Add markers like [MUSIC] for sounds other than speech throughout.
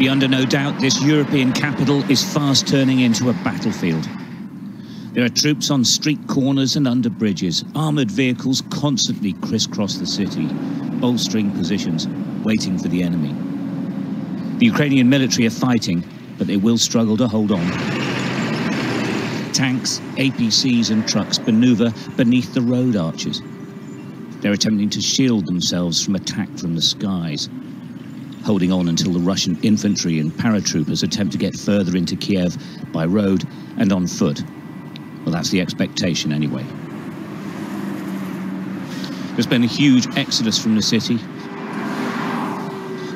Be under no doubt this European capital is fast turning into a battlefield. There are troops on street corners and under bridges. Armoured vehicles constantly crisscross the city, bolstering positions, waiting for the enemy. The Ukrainian military are fighting, but they will struggle to hold on. Tanks, APCs and trucks maneuver beneath the road arches. They're attempting to shield themselves from attack from the skies, holding on until the Russian infantry and paratroopers attempt to get further into Kiev by road and on foot. Well, that's the expectation anyway. There's been a huge exodus from the city.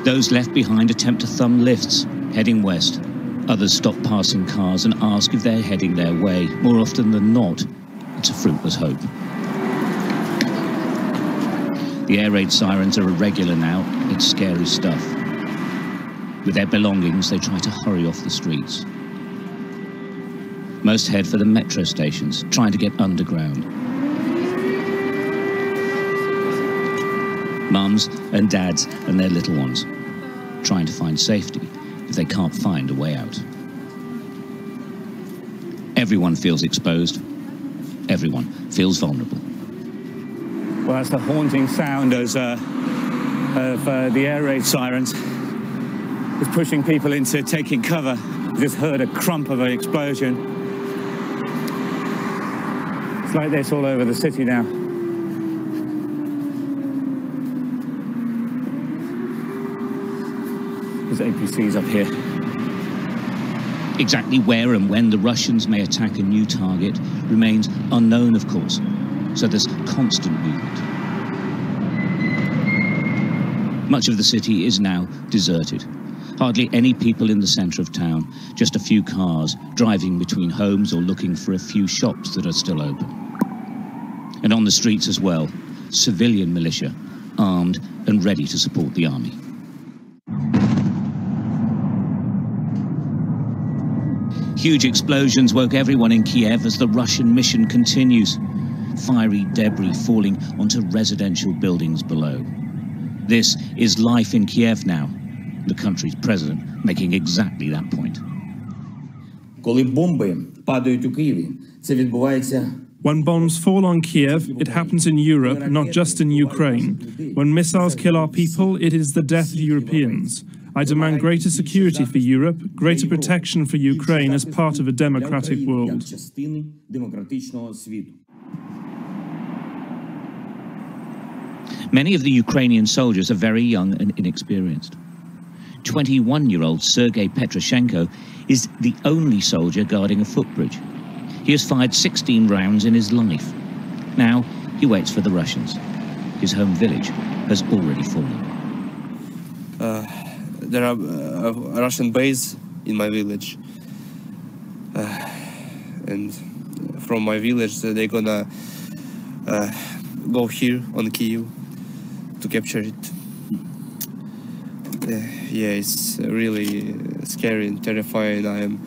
Those left behind attempt to thumb lifts, heading west. Others stop passing cars and ask if they're heading their way. More often than not, it's a fruitless hope. The air raid sirens are irregular now. It's scary stuff. With their belongings, they try to hurry off the streets. Most head for the metro stations, trying to get underground. Mums and dads and their little ones, trying to find safety if they can't find a way out. Everyone feels exposed. Everyone feels vulnerable. Well, that's the haunting sound as, uh, of uh, the air raid sirens. It's pushing people into taking cover. Just heard a crump of an explosion. It's like this all over the city now. There's APCs up here. Exactly where and when the Russians may attack a new target remains unknown, of course, so there's constant movement. Much of the city is now deserted. Hardly any people in the centre of town, just a few cars driving between homes or looking for a few shops that are still open and on the streets as well, civilian militia, armed and ready to support the army. Huge explosions woke everyone in Kiev as the Russian mission continues. Fiery debris falling onto residential buildings below. This is life in Kiev now, the country's president making exactly that point. When bombs fall on Kiev, it happens in Europe, not just in Ukraine. When missiles kill our people, it is the death of Europeans. I demand greater security for Europe, greater protection for Ukraine as part of a democratic world. Many of the Ukrainian soldiers are very young and inexperienced. 21-year-old Sergei Petroshenko is the only soldier guarding a footbridge. He has fired 16 rounds in his life. Now he waits for the Russians. His home village has already fallen. Uh, there are uh, Russian base in my village. Uh, and from my village, they're gonna uh, go here on Kiev to capture it. Yeah, it's really scary and terrifying. I am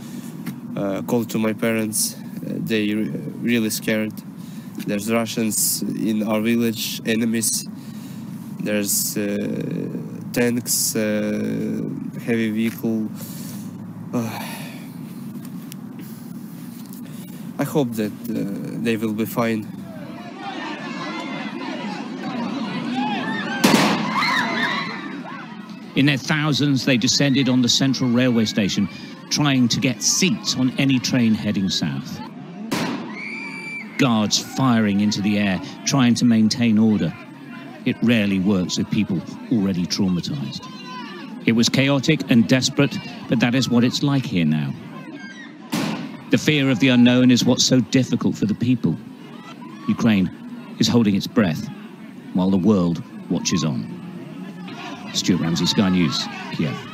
uh, called to my parents they really scared. There's Russians in our village, enemies. There's uh, tanks, uh, heavy vehicle. [SIGHS] I hope that uh, they will be fine. In their thousands, they descended on the central railway station, trying to get seats on any train heading south guards firing into the air, trying to maintain order. It rarely works with people already traumatized. It was chaotic and desperate, but that is what it's like here now. The fear of the unknown is what's so difficult for the people. Ukraine is holding its breath while the world watches on. Stuart Ramsay, Sky News, Kiev.